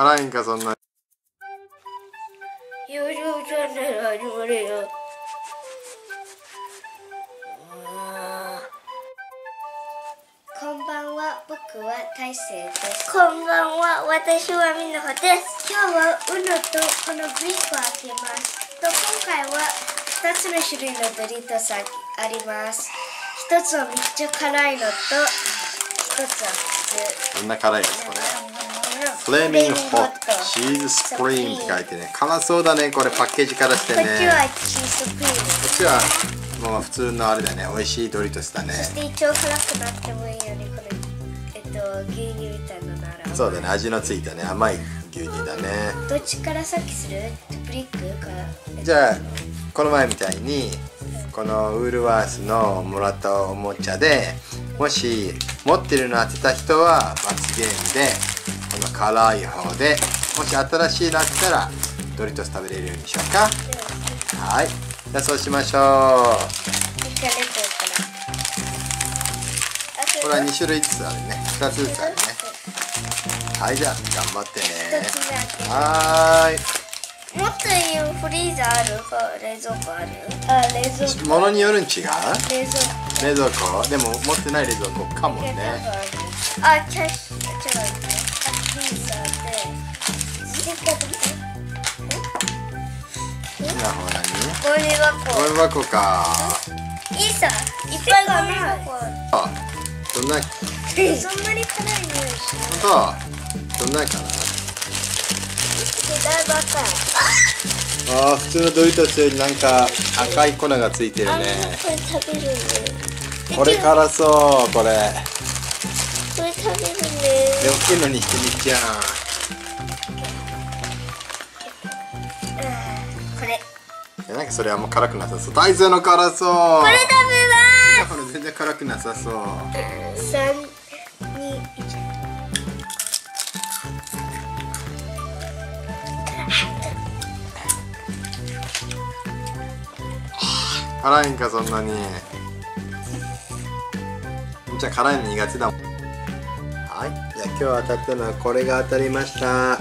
辛いんかそんな YouTube チャンネル始まるよこんばんは、僕は大勢です。こんばんは私はみのほです今日は UNO とこのブリックを開けます。と今回は2つの種類のドリトスあります。1つはめっちゃ辛いのと1つは普こんな辛いやつこれ。通。フレーミングホットトチーズスプリーンって書いてね。辛そうだねこれ。パッケージからしてこねっちはチーズスプリーン。こっちはもう普通のあれだね。美味しいドリトスだね。そして一応辛くなってもいいようにこれ、えっと、牛乳みたいなのなら。そうだね。味のついたね。甘い牛乳だね。どっちからさっきする？ブリックか。ら。じゃあこの前みたいにこのウールワースのもらったおもちゃでもし持ってるの当てた人は罰ゲームでこの辛い方でもし新しいのあったらドリトス食べれるようにしようか。はい。じゃあそうしましょう。これは2種類ずつあるね。2つずつあるね。はいじゃあ頑張って。ねはーいもっといいフリーザーあるか冷蔵庫ある？あ、冷蔵庫。ものによるん違う？冷蔵庫。冷蔵庫。でも持ってない冷蔵庫かもね。あキャッシュ違うフリーザーで。ステッカーと好きな方ゴミ箱何ゴミ箱かいいさいっぱいゴミ箱あどんなそんなに辛い匂いしない。本当どんなかなだいぶ赤いあー普通のドリトスよりなんか赤い粉がついてるね。これ食べるね。これ辛そうこれ。これ食べるね。で大きいのにしてみっちゃんこれ。えなんかそれあんま辛くなさそう。大勢の辛そう。これ食べこれ全然辛くなさそう。ます辛いんかそんなに。じゃあ辛いの苦手だもん。はい。じゃあ今日当たったのはこれが当たりました。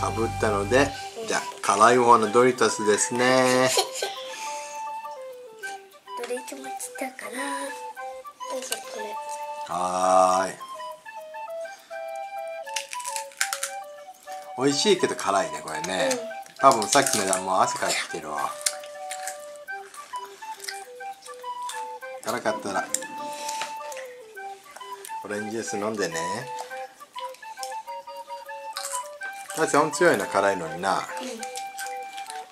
かぶったのでじゃあ辛い方のドリトスですね。どれ一番ちっちゃいかなはーい。美味しいけど辛いねこれね、多分さっきのでもう汗かいてきてるわ辛かったら。オレンジジュース飲んでね。だってほんと強いな辛いのにな、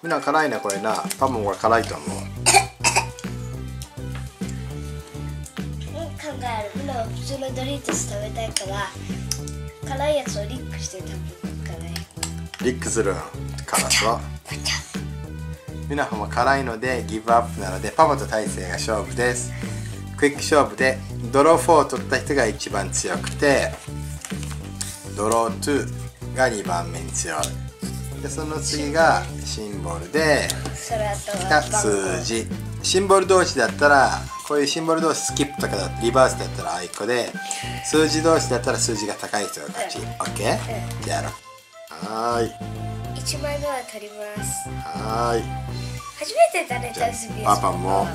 みんな辛いなこれな。多分これ辛いと思う。うん、考える。今は普通のドリトス食べたいから。辛いやつをリックして食べるから。リックする辛そ うみなほも辛いのでギブアップなのでパパと大勢が勝負です。クイック勝負でドロー4を取った人が一番強くてドロー2が2番目に強い。でその次がシンボルでが数字シンボル同士だったらこういうシンボル同士スキップとかだリバースだったらあいこで数字同士だったら数字が高い人が勝ち。OK? じゃあやろう。はーい一枚目は取ります。はーい。初めてだね、ダンスビパパも。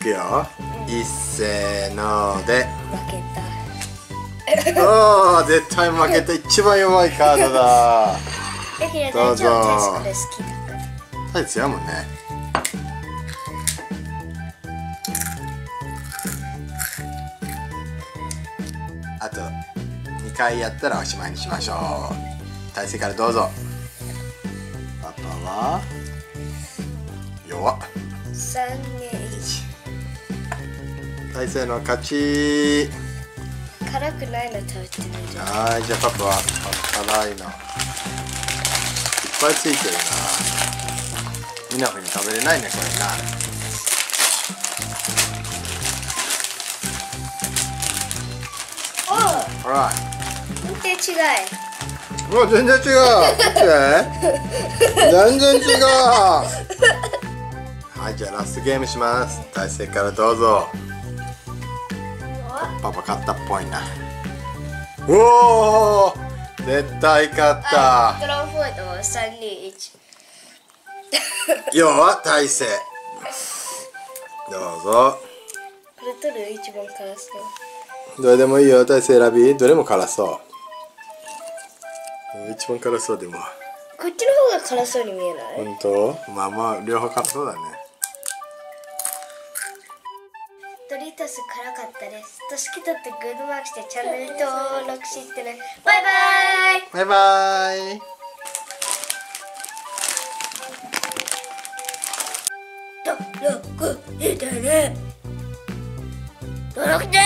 いくよ。一せーので。負けた。おー絶対負けた。一番弱いカードだ。どどうぞ。タイ強いもんね。あと2回やったらおしまいにしましょう。体勢からどうぞは弱っ。三二体勢の勝ち。一。辛くないの食べてないじゃん。はいじゃあパパは辛いのいっぱいついてるな。みなふに食べれないねこれな。ほら。見て違い。うわ全然違う。全然違う。はいじゃあラストゲームします。大勢からどうぞ。パパ勝ったっぽいな。おお絶対勝った。ドローフォードは321要は大勢どうぞ。どれでもいいよ大勢選び。どれも辛そう一番辛そうでも。こっちの方が辛そうに見えない？本当？まあまあ両方辛そうだね。ドリトス辛かったです。と好きだってグッドマークしてチャンネル登録してね。バイバイ！バイバイ。登録してね。登録して